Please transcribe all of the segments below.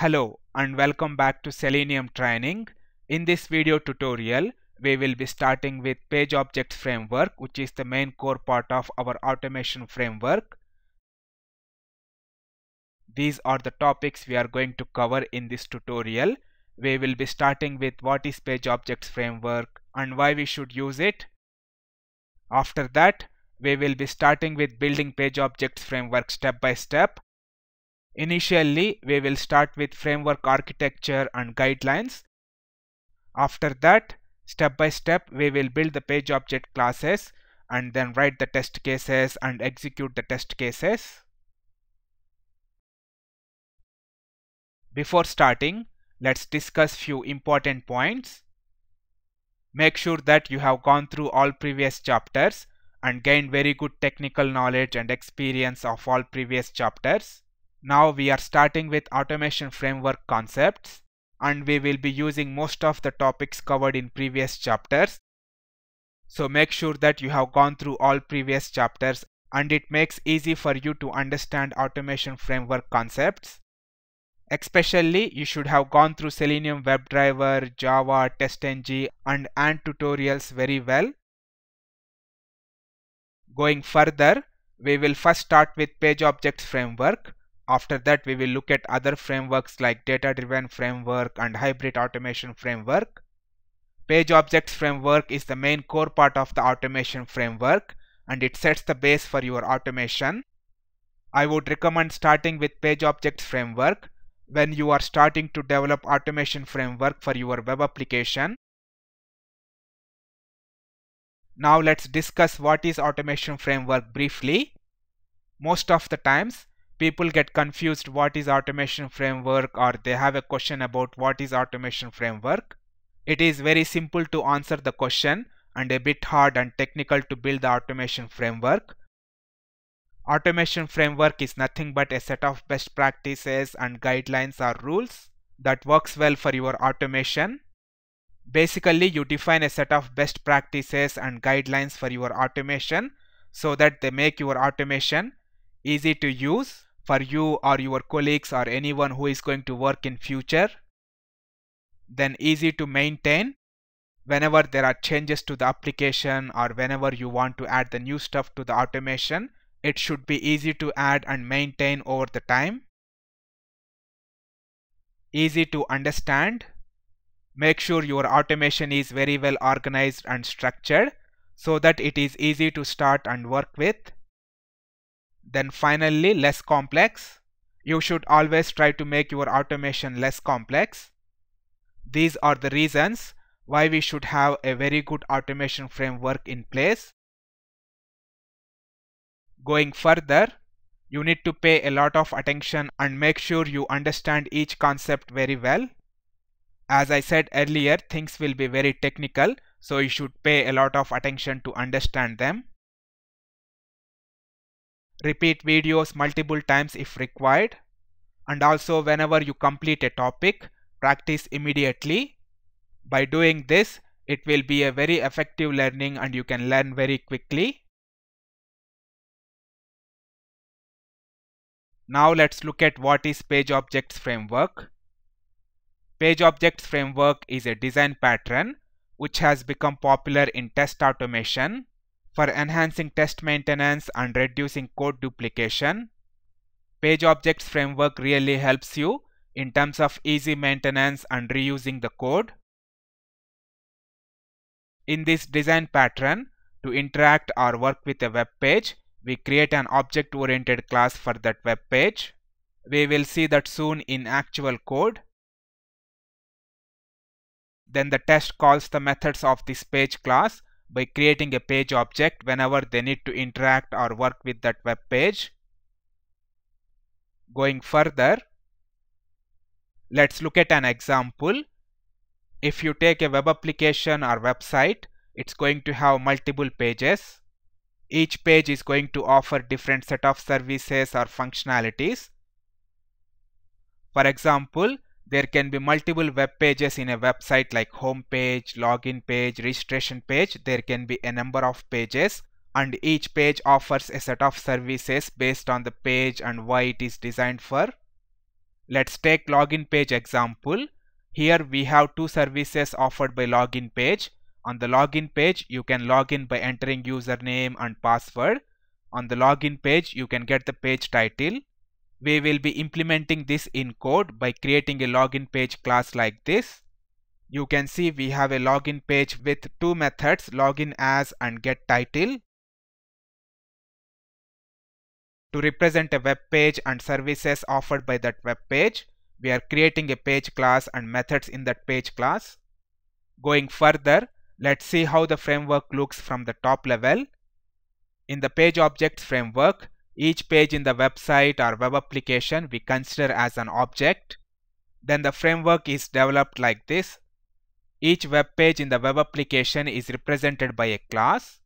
Hello and welcome back to Selenium training. In this video tutorial, we will be starting with Page Objects Framework which is the main core part of our automation framework. These are the topics we are going to cover in this tutorial. We will be starting with what is Page Objects Framework and why we should use it. After that, we will be starting with building Page Objects Framework step by step Initially, we will start with framework architecture and guidelines. After that, step by step, we will build the page object classes and then write the test cases and execute the test cases. Before starting, let's discuss few important points. Make sure that you have gone through all previous chapters and gained very good technical knowledge and experience of all previous chapters. Now we are starting with automation framework concepts and we will be using most of the topics covered in previous chapters. So make sure that you have gone through all previous chapters and it makes easy for you to understand automation framework concepts. Especially you should have gone through Selenium WebDriver, Java, TestNG and ANT tutorials very well. Going further, we will first start with Page Objects Framework after that we will look at other frameworks like data driven framework and hybrid automation framework. Page Objects framework is the main core part of the automation framework and it sets the base for your automation. I would recommend starting with Page Objects framework when you are starting to develop automation framework for your web application. Now let's discuss what is automation framework briefly. Most of the times people get confused what is automation framework or they have a question about what is automation framework. It is very simple to answer the question and a bit hard and technical to build the automation framework. Automation framework is nothing but a set of best practices and guidelines or rules that works well for your automation. Basically, you define a set of best practices and guidelines for your automation so that they make your automation easy to use for you or your colleagues or anyone who is going to work in future then easy to maintain whenever there are changes to the application or whenever you want to add the new stuff to the automation. It should be easy to add and maintain over the time. Easy to understand. Make sure your automation is very well organized and structured so that it is easy to start and work with then finally less complex. You should always try to make your automation less complex. These are the reasons why we should have a very good automation framework in place. Going further, you need to pay a lot of attention and make sure you understand each concept very well. As I said earlier, things will be very technical, so you should pay a lot of attention to understand them. Repeat videos multiple times if required. And also whenever you complete a topic, practice immediately. By doing this, it will be a very effective learning and you can learn very quickly. Now let's look at what is Page Objects Framework. Page Objects Framework is a design pattern which has become popular in test automation for enhancing test maintenance and reducing code duplication. Page Objects Framework really helps you in terms of easy maintenance and reusing the code. In this design pattern, to interact or work with a web page, we create an object-oriented class for that web page. We will see that soon in actual code. Then the test calls the methods of this page class by creating a page object whenever they need to interact or work with that web page. Going further, let's look at an example. If you take a web application or website, it's going to have multiple pages. Each page is going to offer different set of services or functionalities. For example, there can be multiple web pages in a website like home page, login page, registration page. There can be a number of pages and each page offers a set of services based on the page and why it is designed for. Let's take login page example. Here we have two services offered by login page. On the login page, you can log in by entering username and password. On the login page, you can get the page title. We will be implementing this in code by creating a login page class like this. You can see we have a login page with two methods login as and get title. To represent a web page and services offered by that web page, we are creating a page class and methods in that page class. Going further, let's see how the framework looks from the top level. In the page objects framework, each page in the website or web application we consider as an object. Then the framework is developed like this. Each web page in the web application is represented by a class.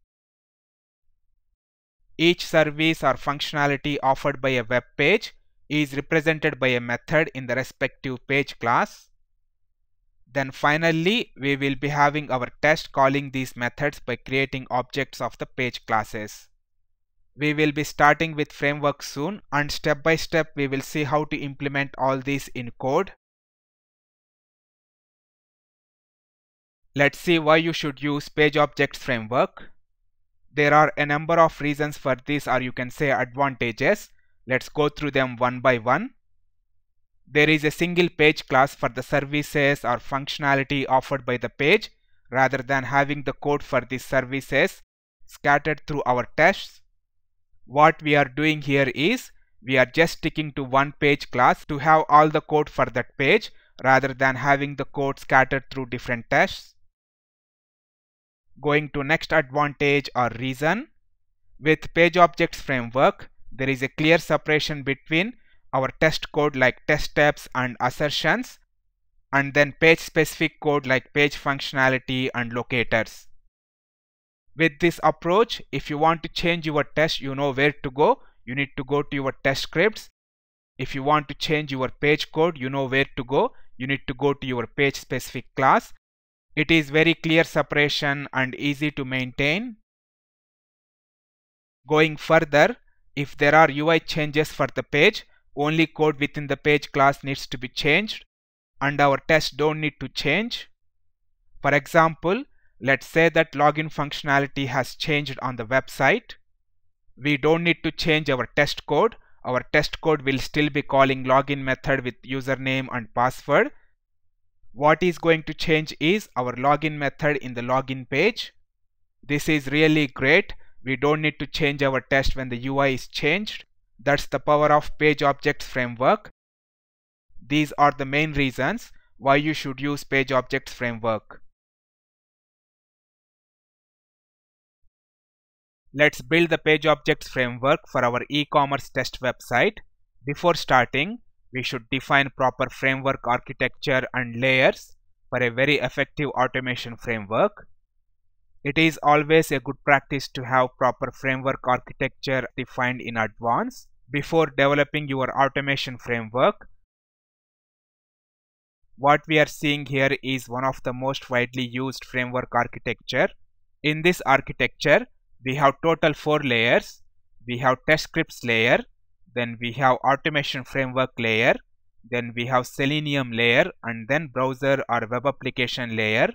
Each service or functionality offered by a web page is represented by a method in the respective page class. Then finally, we will be having our test calling these methods by creating objects of the page classes. We will be starting with framework soon and step by step we will see how to implement all these in code. Let's see why you should use page objects framework. There are a number of reasons for this or you can say advantages. Let's go through them one by one. There is a single page class for the services or functionality offered by the page rather than having the code for these services scattered through our tests. What we are doing here is we are just sticking to one page class to have all the code for that page rather than having the code scattered through different tests. Going to next advantage or reason. With page objects framework, there is a clear separation between our test code like test steps and assertions and then page specific code like page functionality and locators. With this approach, if you want to change your test, you know where to go. You need to go to your test scripts. If you want to change your page code, you know where to go. You need to go to your page specific class. It is very clear separation and easy to maintain. Going further, if there are UI changes for the page, only code within the page class needs to be changed and our tests don't need to change. For example, let's say that login functionality has changed on the website. We don't need to change our test code. Our test code will still be calling login method with username and password. What is going to change is our login method in the login page. This is really great. We don't need to change our test when the UI is changed. That's the power of page objects framework. These are the main reasons why you should use page objects framework. Let's build the page objects framework for our e-commerce test website. Before starting, we should define proper framework architecture and layers for a very effective automation framework. It is always a good practice to have proper framework architecture defined in advance before developing your automation framework. What we are seeing here is one of the most widely used framework architecture. In this architecture, we have total four layers. We have test scripts layer, then we have automation framework layer, then we have Selenium layer and then browser or web application layer.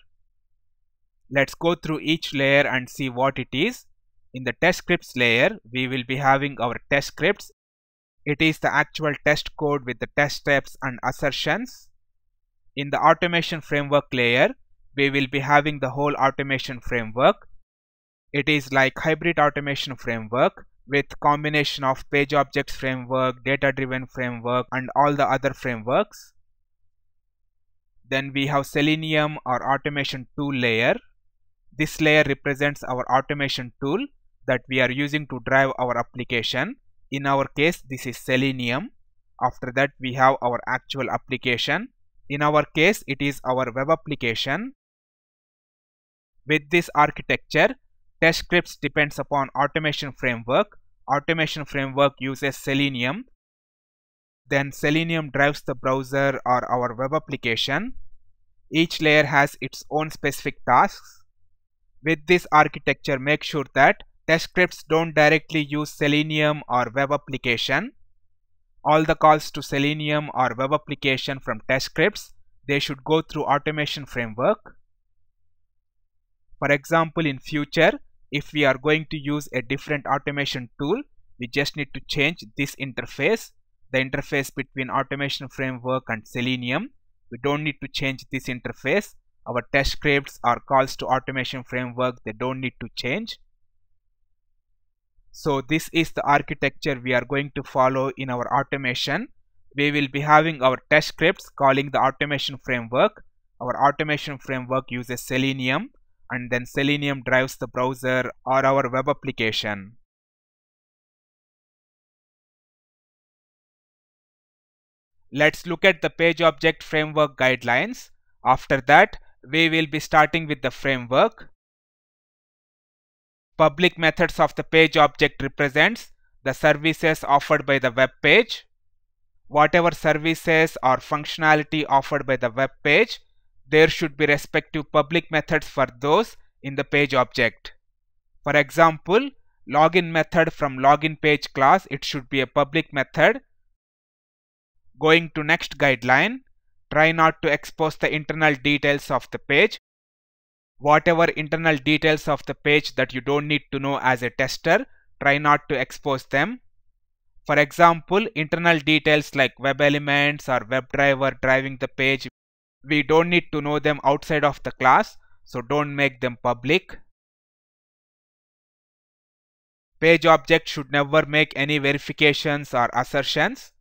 Let's go through each layer and see what it is. In the test scripts layer, we will be having our test scripts it is the actual test code with the test steps and assertions. In the automation framework layer, we will be having the whole automation framework. It is like hybrid automation framework with combination of page objects framework, data driven framework and all the other frameworks. Then we have Selenium or automation tool layer. This layer represents our automation tool that we are using to drive our application in our case this is selenium after that we have our actual application in our case it is our web application with this architecture test scripts depends upon automation framework automation framework uses selenium then selenium drives the browser or our web application each layer has its own specific tasks with this architecture make sure that Test scripts don't directly use Selenium or web application. all the calls to Selenium or web application from test scripts, they should go through automation framework. For example, in future, if we are going to use a different automation tool, we just need to change this interface, the interface between automation framework and Selenium. We don't need to change this interface. Our test scripts or calls to automation framework, they don't need to change. So this is the architecture we are going to follow in our automation. We will be having our test scripts calling the automation framework. Our automation framework uses Selenium and then Selenium drives the browser or our web application. Let's look at the page object framework guidelines. After that, we will be starting with the framework. Public methods of the page object represents the services offered by the web page. Whatever services or functionality offered by the web page, there should be respective public methods for those in the page object. For example, login method from login page class, it should be a public method. Going to next guideline, try not to expose the internal details of the page whatever internal details of the page that you don't need to know as a tester, try not to expose them. For example, internal details like web elements or WebDriver driving the page, we don't need to know them outside of the class, so don't make them public. Page object should never make any verifications or assertions.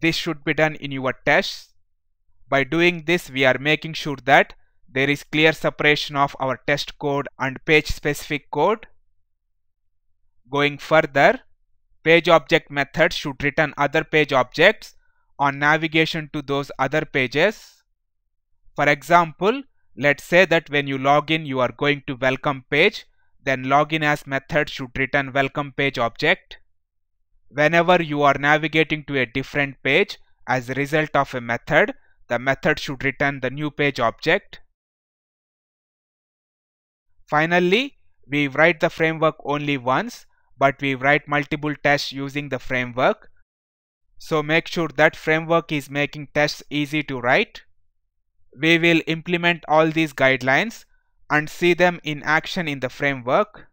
This should be done in your tests. By doing this, we are making sure that there is clear separation of our test code and page specific code. Going further, page object methods should return other page objects on navigation to those other pages. For example, let's say that when you log in you are going to welcome page, then login as method should return welcome page object. Whenever you are navigating to a different page as a result of a method, the method should return the new page object. Finally, we write the framework only once, but we write multiple tests using the framework. So make sure that framework is making tests easy to write. We will implement all these guidelines and see them in action in the framework.